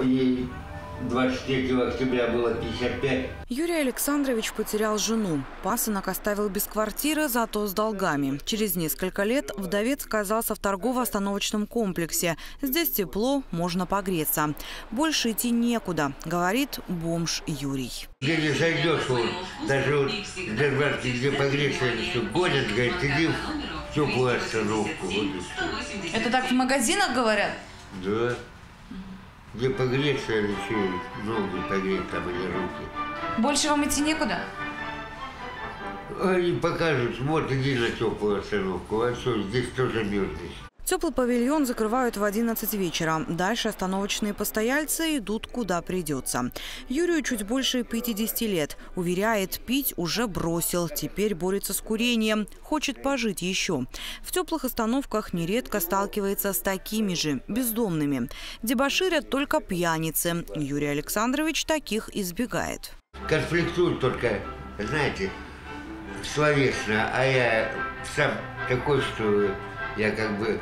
ей 23 октября было 55. Юрий Александрович потерял жену. Пасынок оставил без квартиры, зато с долгами. Через несколько лет вдовец оказался в торгово-остановочном комплексе. Здесь тепло, можно погреться. Больше идти некуда, говорит бомж Юрий. Где не зайдешь, вот, даже вот где погреться, что гонят, говорит, иди в теплую остановку. Вот. Это так в магазинах говорят? Да. Где погреться, или что, ноги погреть там или руки. Больше вам идти некуда? Они покажут, вот иди на теплую остановку, а что, здесь тоже мерзнешь. Теплый павильон закрывают в 11 вечера. Дальше остановочные постояльцы идут куда придется. Юрию чуть больше 50 лет. Уверяет, пить уже бросил. Теперь борется с курением. Хочет пожить еще. В теплых остановках нередко сталкивается с такими же, бездомными. Дебоширят только пьяницы. Юрий Александрович таких избегает. Конфликтуют только, знаете, словесно, а я сам такой, что я как бы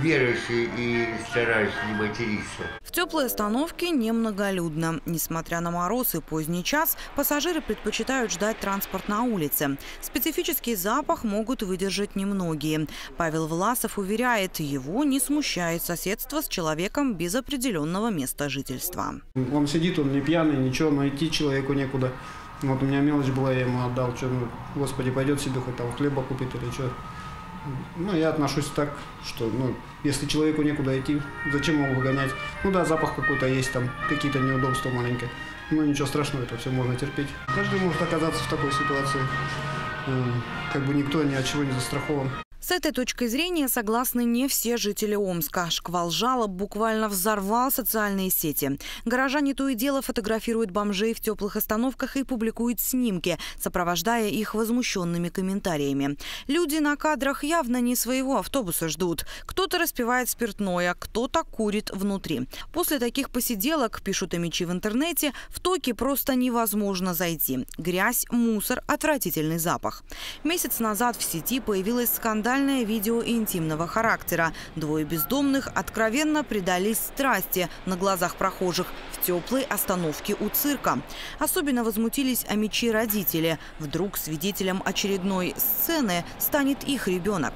верующий и стараюсь не материться. В теплой остановке немноголюдно. Несмотря на мороз и поздний час, пассажиры предпочитают ждать транспорт на улице. Специфический запах могут выдержать немногие. Павел Власов уверяет, его не смущает соседство с человеком без определенного места жительства. Он сидит, он не пьяный, ничего, но идти человеку некуда. Вот у меня мелочь была, я ему отдал, что, ну, господи, пойдет себе хоть там хлеба купить или что. Ну, я отношусь так, что, ну, если человеку некуда идти, зачем его выгонять? Ну да, запах какой-то есть, там какие-то неудобства маленькие. Но ничего страшного, это все можно терпеть. Каждый может оказаться в такой ситуации. М, Как бы никто ни от чего не застрахован. С этой точкой зрения согласны не все жители Омска. Шквал жалоб буквально взорвал социальные сети. Горожане то и дело фотографируют бомжей в теплых остановках и публикуют снимки, сопровождая их возмущенными комментариями. Люди на кадрах явно не своего автобуса ждут. Кто-то распивает спиртное, кто-то курит внутри. После таких посиделок, пишут амичи в интернете, в токи просто невозможно зайти. Грязь, мусор, отвратительный запах. Месяц назад в сети появилось скандальное видео интимного характера. Двое бездомных откровенно предались страсти на глазах прохожих в теплой остановке у цирка. Особенно возмутились амичи родители. Вдруг свидетелем очередной сцены станет их ребенок.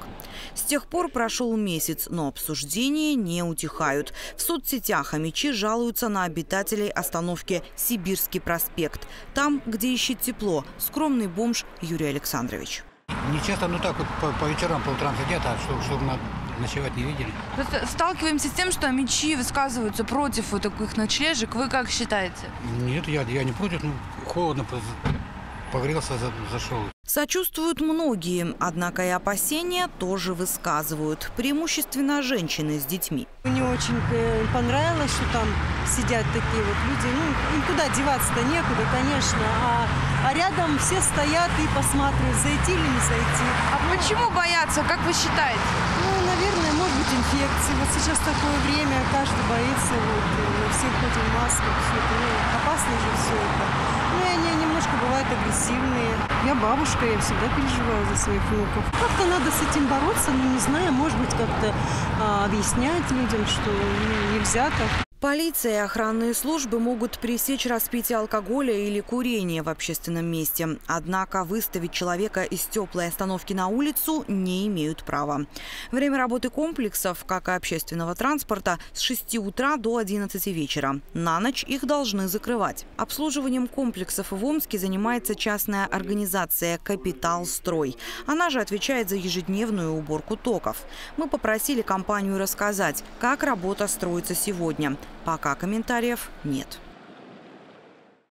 С тех пор прошел месяц, но обсуждения не утихают. В соцсетях амичи жалуются на обитателей остановки «Сибирский проспект». Там, где ищет тепло, скромный бомж Юрий Александрович. Не часто, но так вот по, по вечерам, по утрам сидят, а чтобы, чтобы на- ночевать не видели. Просто сталкиваемся с тем, что мечи высказываются против вот таких ночлежек. Вы как считаете? Нет, я, я не против, ну, холодно, погрелся, за- зашел. Сочувствуют многие, однако и опасения тоже высказывают. Преимущественно женщины с детьми. Мне очень э, понравилось, что там сидят такие вот люди. Ну, им куда деваться-то некуда, конечно. А, а рядом все стоят и посматривают, зайти или не зайти. А почему боятся, как вы считаете? Ну, наверное, может быть, инфекции. Вот сейчас такое время, каждый боится. Вот, все ходим в масках, все это. Ну, опасно же все это. Ну, и они немножко бывают агрессивные. Я бабушка, я всегда переживаю за своих внуков. Как-то надо с этим бороться, ну, не знаю, может быть, как-то а, объяснять людям, что ну, нельзя так. Полиция и охранные службы могут пресечь распитие алкоголя или курение в общественном месте. Однако выставить человека из теплой остановки на улицу не имеют права. Время работы комплексов, как и общественного транспорта, с 6 утра до 11 вечера. На ночь их должны закрывать. Обслуживанием комплексов в Омске занимается частная организация «Капитал Строй». Она же отвечает за ежедневную уборку токов. Мы попросили компанию рассказать, как работа строится сегодня. Пока комментариев нет.